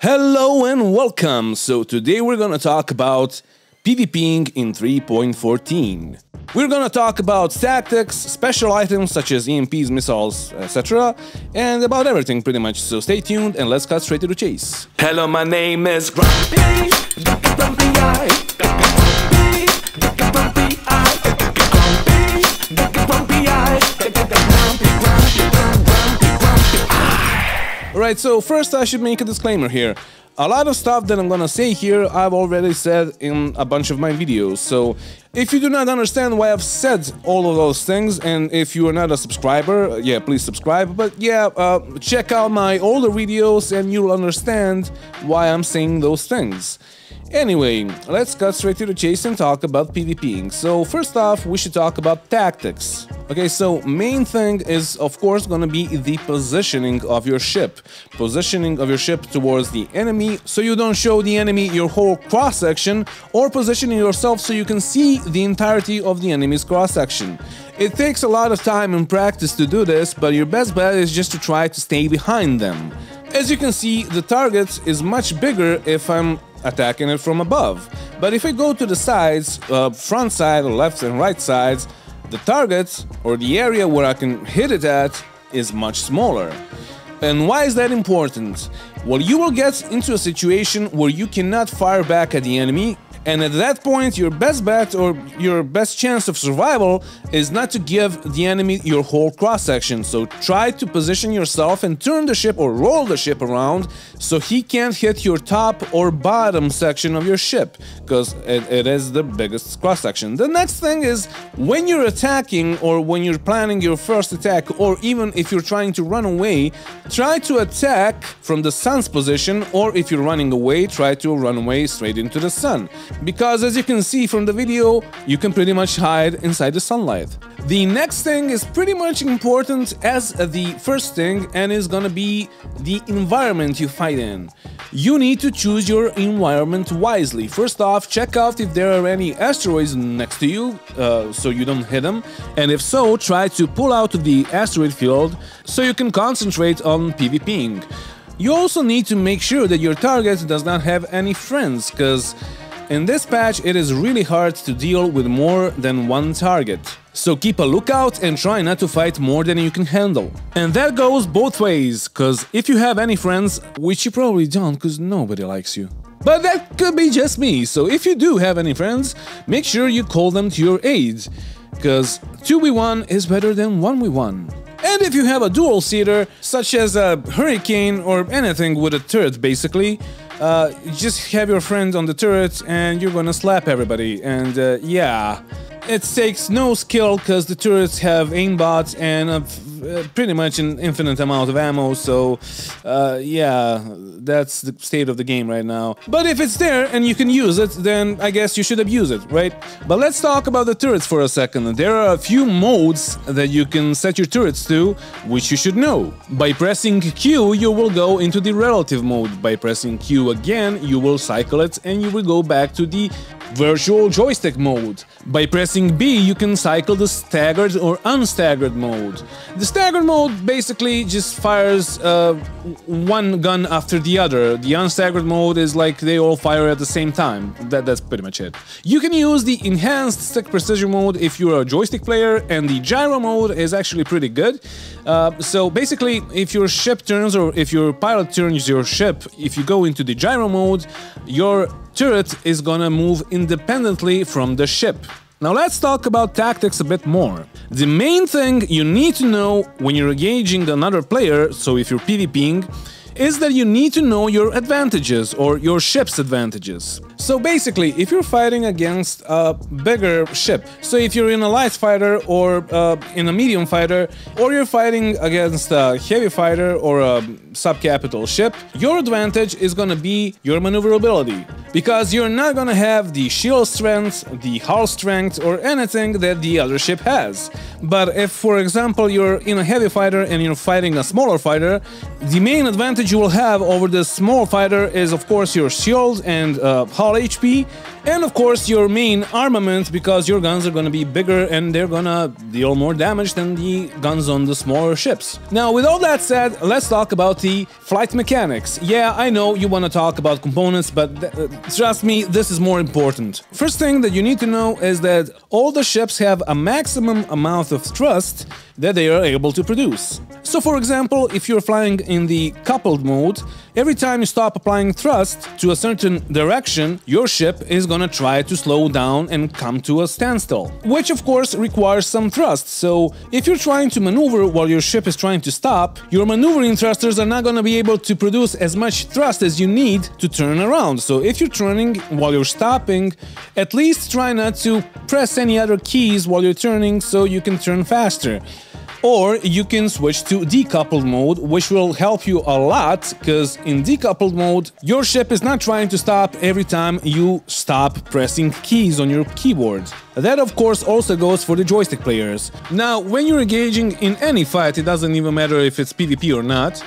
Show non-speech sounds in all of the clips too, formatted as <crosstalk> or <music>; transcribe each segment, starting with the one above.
Hello and welcome! So today we're gonna talk about PvPing in 3.14. We're gonna talk about tactics, special items such as EMPs, missiles, etc. and about everything pretty much, so stay tuned and let's cut straight to the chase. Hello, my name is Grumpy. Grumpy Alright, so first I should make a disclaimer here. A lot of stuff that I'm gonna say here I've already said in a bunch of my videos, so if you do not understand why I've said all of those things, and if you are not a subscriber, yeah, please subscribe, but yeah, uh, check out my older videos and you'll understand why I'm saying those things. Anyway, let's cut straight to the chase and talk about PvPing. So first off, we should talk about tactics. Okay, so main thing is of course gonna be the positioning of your ship. Positioning of your ship towards the enemy so you don't show the enemy your whole cross-section or positioning yourself so you can see the entirety of the enemy's cross-section. It takes a lot of time and practice to do this, but your best bet is just to try to stay behind them. As you can see, the target is much bigger if I'm attacking it from above. But if I go to the sides, uh, front side, left and right sides, the target or the area where I can hit it at is much smaller. And why is that important? Well, you will get into a situation where you cannot fire back at the enemy and at that point, your best bet or your best chance of survival is not to give the enemy your whole cross section. So try to position yourself and turn the ship or roll the ship around so he can't hit your top or bottom section of your ship because it, it is the biggest cross section. The next thing is when you're attacking or when you're planning your first attack or even if you're trying to run away, try to attack from the sun's position or if you're running away, try to run away straight into the sun because as you can see from the video, you can pretty much hide inside the sunlight. The next thing is pretty much important as the first thing and is gonna be the environment you fight in. You need to choose your environment wisely. First off, check out if there are any asteroids next to you, uh, so you don't hit them, and if so, try to pull out the asteroid field so you can concentrate on PvPing. You also need to make sure that your target does not have any friends, cause in this patch, it is really hard to deal with more than one target. So keep a lookout and try not to fight more than you can handle. And that goes both ways, cause if you have any friends, which you probably don't cause nobody likes you. But that could be just me, so if you do have any friends, make sure you call them to your aid. Cause 2v1 is better than 1v1. And if you have a dual seater, such as a Hurricane or anything with a turret basically, uh, just have your friends on the turret and you're gonna slap everybody. And uh, yeah, it takes no skill because the turrets have aimbot and uh, pretty much an infinite amount of ammo, so uh, yeah, that's the state of the game right now. But if it's there and you can use it, then I guess you should abuse it, right? But let's talk about the turrets for a second. There are a few modes that you can set your turrets to, which you should know. By pressing Q, you will go into the relative mode. By pressing Q again, you will cycle it and you will go back to the virtual joystick mode. By pressing B, you can cycle the staggered or unstaggered mode. The staggered mode basically just fires uh, one gun after the other. The unstaggered mode is like they all fire at the same time. That, that's pretty much it. You can use the enhanced stick precision mode if you're a joystick player, and the gyro mode is actually pretty good. Uh, so basically, if your ship turns or if your pilot turns your ship, if you go into the gyro mode, your turret is gonna move independently from the ship. Now let's talk about tactics a bit more. The main thing you need to know when you're engaging another player, so if you're PvPing, is that you need to know your advantages or your ship's advantages. So basically, if you're fighting against a bigger ship, so if you're in a light fighter or uh, in a medium fighter, or you're fighting against a heavy fighter or a subcapital ship, your advantage is gonna be your maneuverability. because you're not gonna have the shield strength, the hull strength, or anything that the other ship has. But if, for example, you're in a heavy fighter and you're fighting a smaller fighter, the main advantage you will have over the small fighter is, of course, your shield and uh, hull HP, and of course your main armament because your guns are gonna be bigger and they're gonna deal more damage than the guns on the smaller ships. Now, with all that said, let's talk about the flight mechanics. Yeah, I know you wanna talk about components, but uh, trust me, this is more important. First thing that you need to know is that all the ships have a maximum amount of thrust that they are able to produce. So for example, if you're flying in the coupled mode, every time you stop applying thrust to a certain direction, your ship is gonna try to slow down and come to a standstill, which of course requires some thrust. So if you're trying to maneuver while your ship is trying to stop, your maneuvering thrusters are not gonna be able to produce as much thrust as you need to turn around. So if you're turning while you're stopping, at least try not to press any other keys while you're turning so you can turn faster. Or you can switch to decoupled mode, which will help you a lot, because in decoupled mode, your ship is not trying to stop every time you stop pressing keys on your keyboard. That of course also goes for the joystick players. Now, when you're engaging in any fight, it doesn't even matter if it's PvP or not,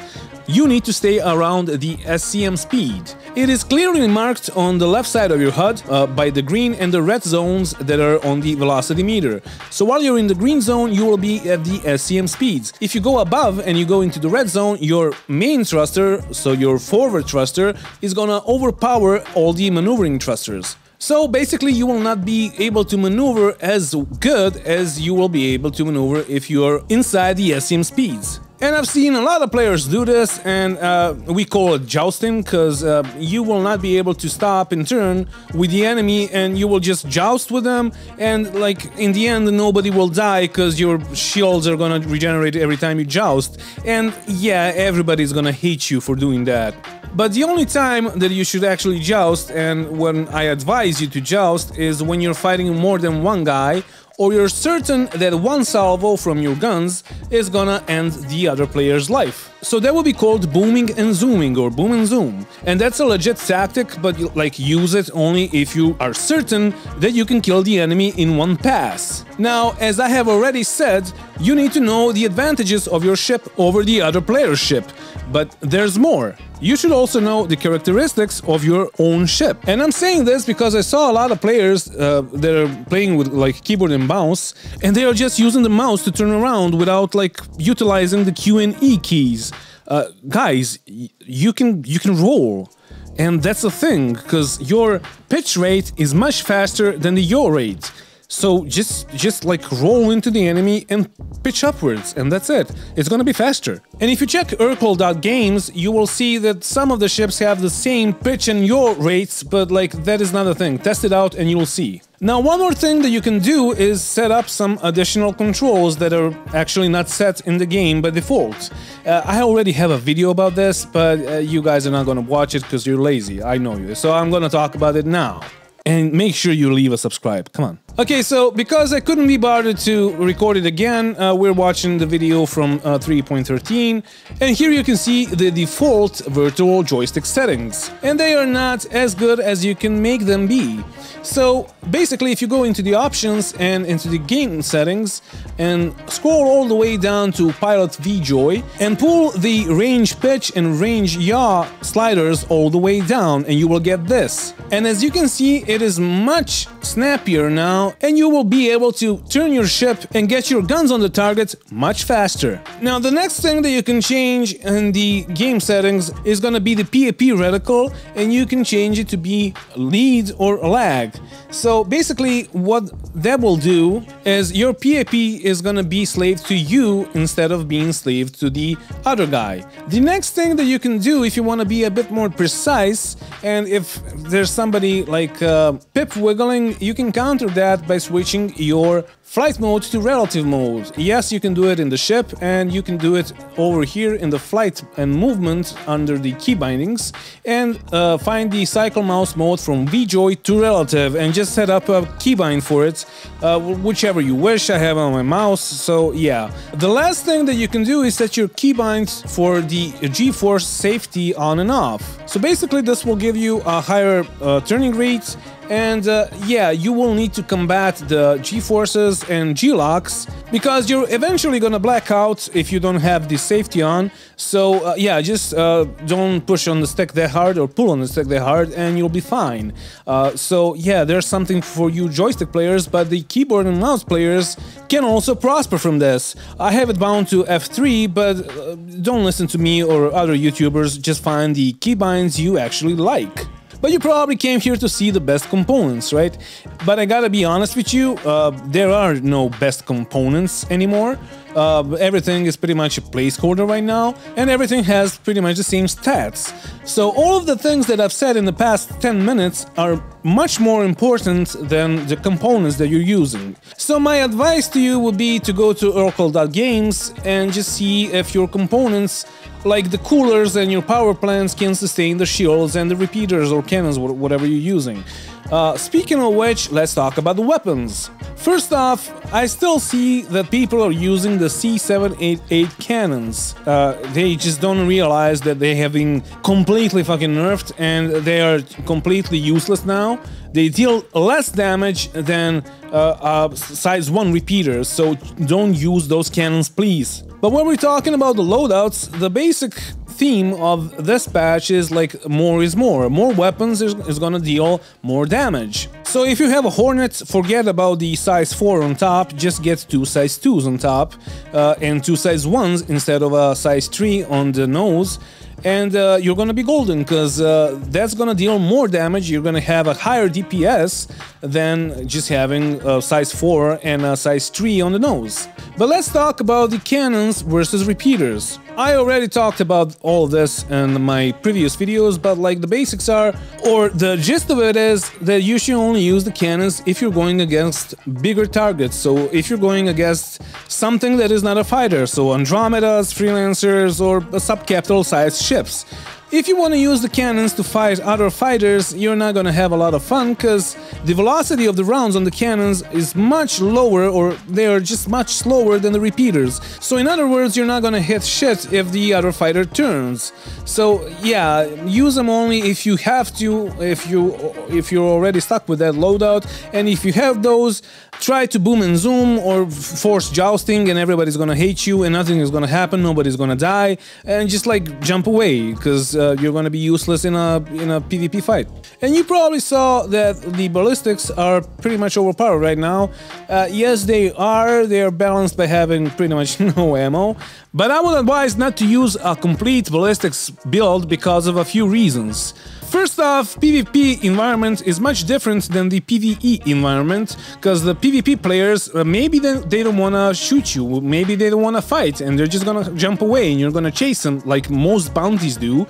you need to stay around the SCM speed. It is clearly marked on the left side of your HUD uh, by the green and the red zones that are on the velocity meter. So while you're in the green zone, you will be at the SCM speeds. If you go above and you go into the red zone, your main thruster, so your forward thruster, is gonna overpower all the maneuvering thrusters. So basically you will not be able to maneuver as good as you will be able to maneuver if you're inside the SCM speeds. And I've seen a lot of players do this, and uh, we call it jousting, because uh, you will not be able to stop and turn with the enemy, and you will just joust with them, and like in the end, nobody will die because your shields are gonna regenerate every time you joust. And yeah, everybody's gonna hate you for doing that. But the only time that you should actually joust, and when I advise you to joust, is when you're fighting more than one guy or you're certain that one salvo from your guns is gonna end the other player's life. So that would be called booming and zooming or boom and zoom. And that's a legit tactic, but like use it only if you are certain that you can kill the enemy in one pass. Now, as I have already said, you need to know the advantages of your ship over the other player's ship. But there's more. You should also know the characteristics of your own ship. And I'm saying this because I saw a lot of players uh, that are playing with like keyboard and mouse, and they are just using the mouse to turn around without like utilizing the Q and E keys. Uh, guys, you can you can roll. And that's the thing, because your pitch rate is much faster than the yaw rate. So just just like roll into the enemy and pitch upwards, and that's it. It's gonna be faster. And if you check erkul.games, you will see that some of the ships have the same pitch and yaw rates, but like that is not a thing. Test it out and you will see. Now one more thing that you can do is set up some additional controls that are actually not set in the game by default. Uh, I already have a video about this, but uh, you guys are not gonna watch it because you're lazy, I know you. So I'm gonna talk about it now. And make sure you leave a subscribe, come on. Okay, so because I couldn't be bothered to record it again, uh, we're watching the video from uh, 3.13, and here you can see the default virtual joystick settings. And they are not as good as you can make them be. So basically, if you go into the options and into the game settings and scroll all the way down to Pilot VJoy and pull the range pitch and range yaw sliders all the way down and you will get this. And as you can see, it is much snappier now and you will be able to turn your ship and get your guns on the target much faster. Now the next thing that you can change in the game settings is gonna be the PIP reticle and you can change it to be lead or lag. So basically what that will do is your PIP is gonna be slave to you instead of being slave to the other guy. The next thing that you can do if you want to be a bit more precise and if there's somebody like uh, pip wiggling, you can counter that by switching your flight mode to relative mode. Yes, you can do it in the ship and you can do it over here in the flight and movement under the key bindings and uh, find the cycle mouse mode from VJoy to relative and just set up a keybind for it, uh, whichever you wish. I have on my mouse, so yeah. The last thing that you can do is set your keybinds for the G-force safety on and off. So basically this will give you a higher uh, turning rate and uh, yeah, you will need to combat the G-forces and G-locks because you're eventually gonna black out if you don't have the safety on. So uh, yeah, just uh, don't push on the stick that hard or pull on the stick that hard and you'll be fine. Uh, so yeah, there's something for you joystick players, but the keyboard and mouse players can also prosper from this. I have it bound to F3, but uh, don't listen to me or other YouTubers, just find the keybinds you actually like. But you probably came here to see the best components, right? But I gotta be honest with you, uh, there are no best components anymore. Uh, everything is pretty much a placeholder right now, and everything has pretty much the same stats. So all of the things that I've said in the past 10 minutes are much more important than the components that you're using. So my advice to you would be to go to erkul.games and just see if your components like the coolers and your power plants can sustain the shields and the repeaters or cannons, whatever you're using. Uh, speaking of which, let's talk about the weapons. First off, I still see that people are using the C788 cannons. Uh, they just don't realize that they have been completely fucking nerfed and they are completely useless now. They deal less damage than uh, uh, size 1 repeaters, so don't use those cannons please. But when we're talking about the loadouts, the basic theme of this patch is like more is more. More weapons is, is gonna deal more damage. So if you have a Hornet, forget about the size 4 on top, just get two size 2s on top uh, and two size 1s instead of a size 3 on the nose and uh, you're gonna be golden because uh, that's gonna deal more damage. You're gonna have a higher DPS than just having a size 4 and a size 3 on the nose. But let's talk about the cannons versus repeaters. I already talked about all this in my previous videos, but like the basics are, or the gist of it is that you should only use the cannons if you're going against bigger targets. So if you're going against something that is not a fighter, so Andromedas, freelancers, or sub-capital sized ships. If you want to use the cannons to fight other fighters, you're not gonna have a lot of fun because the velocity of the rounds on the cannons is much lower or they are just much slower than the repeaters. So in other words, you're not gonna hit shit if the other fighter turns. So yeah, use them only if you have to, if you if you're already stuck with that loadout, and if you have those, try to boom and zoom or force jousting and everybody's gonna hate you and nothing is gonna happen, nobody's gonna die, and just like jump away because uh, you're gonna be useless in a in a PvP fight. And you probably saw that the ballistics are pretty much overpowered right now. Uh, yes, they are. They are balanced by having pretty much <laughs> no ammo. But I would advise not to use a complete ballistics build because of a few reasons. First off, PvP environment is much different than the PvE environment, because the PvP players, uh, maybe they, they don't wanna shoot you, maybe they don't wanna fight, and they're just gonna jump away, and you're gonna chase them like most bounties do,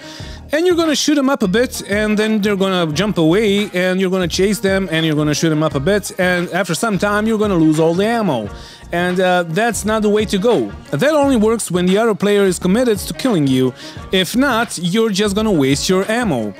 and you're gonna shoot them up a bit, and then they're gonna jump away, and you're gonna chase them, and you're gonna shoot them up a bit, and after some time you're gonna lose all the ammo. And uh, that's not the way to go. That only works when the other player is committed to killing you. If not, you're just gonna waste your ammo.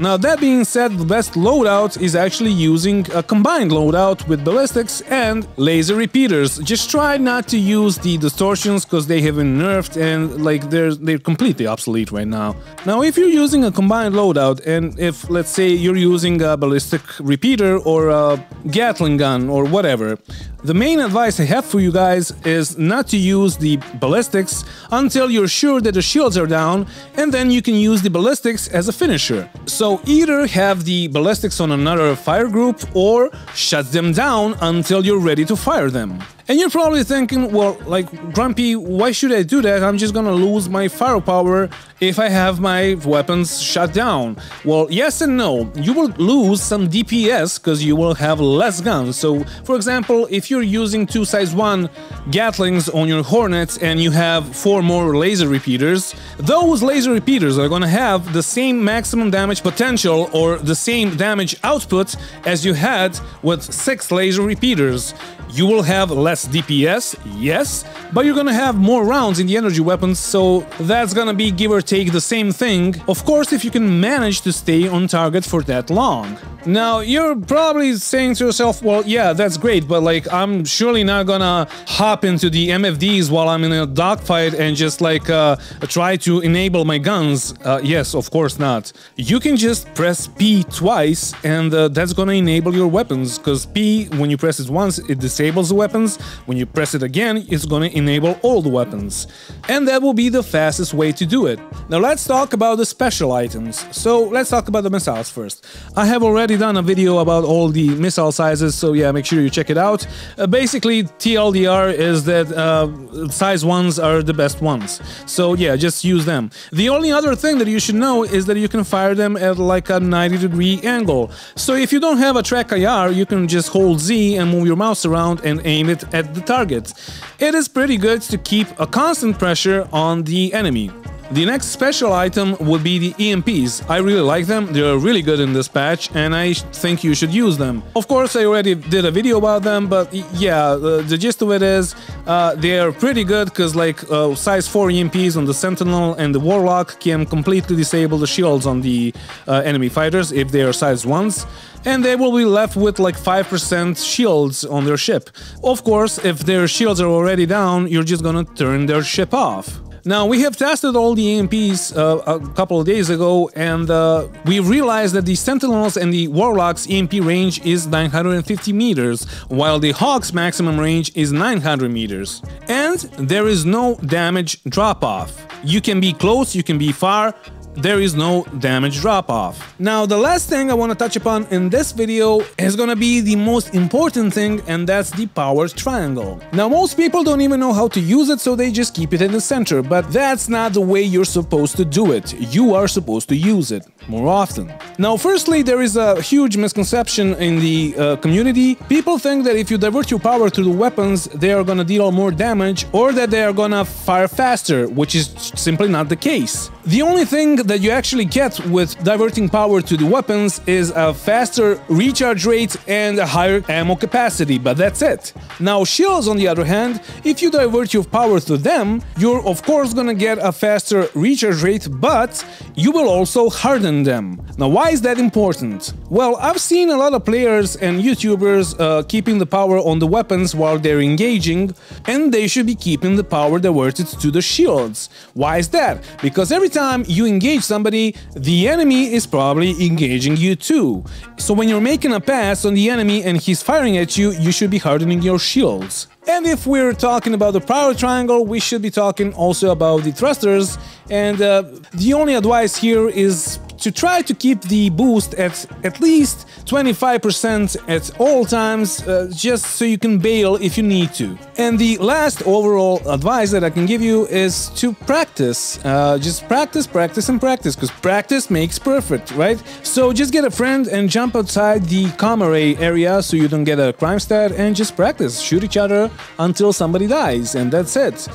Now that being said, the best loadout is actually using a combined loadout with ballistics and laser repeaters. Just try not to use the distortions because they have been nerfed and like they're they're completely obsolete right now. Now if you're using a combined loadout and if let's say you're using a ballistic repeater or a Gatling gun or whatever, the main advice I have for you guys is not to use the ballistics until you're sure that the shields are down and then you can use the ballistics as a finisher. So either have the ballistics on another fire group or shut them down until you're ready to fire them. And you're probably thinking, well, like, Grumpy, why should I do that? I'm just gonna lose my firepower if I have my weapons shut down. Well, yes and no. You will lose some DPS because you will have less guns. So, for example, if you're using two size 1 Gatlings on your Hornets and you have four more laser repeaters, those laser repeaters are gonna have the same maximum damage potential or the same damage output as you had with six laser repeaters. You will have less DPS, yes, but you're gonna have more rounds in the energy weapons, so that's gonna be give or take the same thing. Of course, if you can manage to stay on target for that long. Now, you're probably saying to yourself, well, yeah, that's great, but like, I'm surely not gonna hop into the MFDs while I'm in a dogfight and just like uh, try to enable my guns. Uh, yes, of course not. You can just press P twice and uh, that's gonna enable your weapons, because P, when you press it once, it disables the weapons. When you press it again, it's gonna enable all the weapons. And that will be the fastest way to do it. Now let's talk about the special items. So let's talk about the missiles first. I have already done a video about all the missile sizes, so yeah, make sure you check it out. Uh, basically, TLDR is that uh, size ones are the best ones. So yeah, just use them. The only other thing that you should know is that you can fire them at like a 90 degree angle. So if you don't have a track IR, you can just hold Z and move your mouse around and aim it at the target. It is pretty good to keep a constant pressure on the enemy. The next special item would be the EMPs. I really like them, they're really good in this patch and I think you should use them. Of course I already did a video about them, but yeah, the, the gist of it is uh, they are pretty good because like uh, size 4 EMPs on the Sentinel and the Warlock can completely disable the shields on the uh, enemy fighters if they are size 1s and they will be left with like 5% shields on their ship. Of course, if their shields are already down, you're just gonna turn their ship off. Now, we have tested all the EMPs uh, a couple of days ago, and uh, we realized that the Sentinels and the Warlocks EMP range is 950 meters, while the Hawk's maximum range is 900 meters. And there is no damage drop-off. You can be close, you can be far, there is no damage drop off. Now the last thing I want to touch upon in this video is gonna be the most important thing and that's the power triangle. Now most people don't even know how to use it so they just keep it in the center, but that's not the way you're supposed to do it. You are supposed to use it more often. Now firstly there is a huge misconception in the uh, community. People think that if you divert your power to the weapons they are gonna deal more damage or that they are gonna fire faster, which is simply not the case. The only thing that you actually get with diverting power to the weapons is a faster recharge rate and a higher ammo capacity, but that's it. Now shields on the other hand, if you divert your power to them, you're of course gonna get a faster recharge rate, but you will also harden them. Now why is that important? Well, I've seen a lot of players and YouTubers uh, keeping the power on the weapons while they're engaging, and they should be keeping the power diverted to the shields. Why is that? Because every time you engage somebody, the enemy is probably engaging you too. So when you're making a pass on the enemy and he's firing at you, you should be hardening your shields. And if we're talking about the power triangle, we should be talking also about the thrusters. And uh, the only advice here is to try to keep the boost at at least 25% at all times, uh, just so you can bail if you need to. And the last overall advice that I can give you is to practice. Uh, just practice, practice, and practice, because practice makes perfect, right? So just get a friend and jump outside the comm array area so you don't get a crime stat and just practice. Shoot each other until somebody dies, and that's it.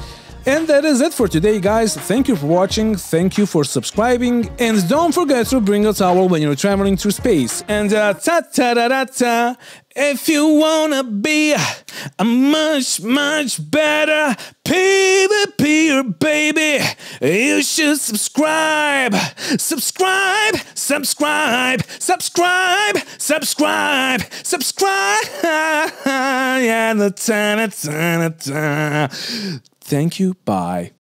And that is it for today, guys. Thank you for watching, thank you for subscribing, and don't forget to bring a towel when you're traveling through space. And uh, ta ta da da ta, if you wanna be a much, much better PvPer, baby, you should subscribe, subscribe, subscribe, subscribe, subscribe, subscribe. <laughs> yeah, the ta ta ta ta. Thank you. Bye.